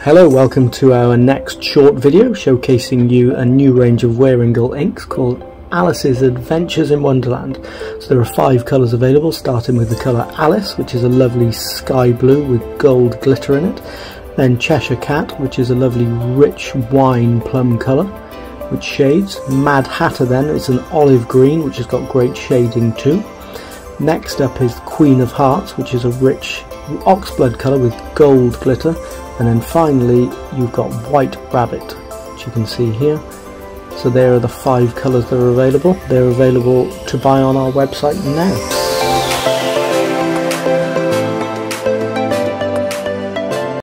Hello, welcome to our next short video showcasing you a new range of Wearingeul inks called Alice's Adventures in Wonderland. So there are five colours available, starting with the colour Alice, which is a lovely sky blue with gold glitter in it. Then Cheshire Cat, which is a lovely rich wine plum colour, which shades. Mad Hatter then, it's an olive green, which has got great shading too. Next up is Queen of Hearts, which is a rich oxblood colour with gold glitter and then finally you've got white rabbit which you can see here. So there are the five colours that are available. They're available to buy on our website now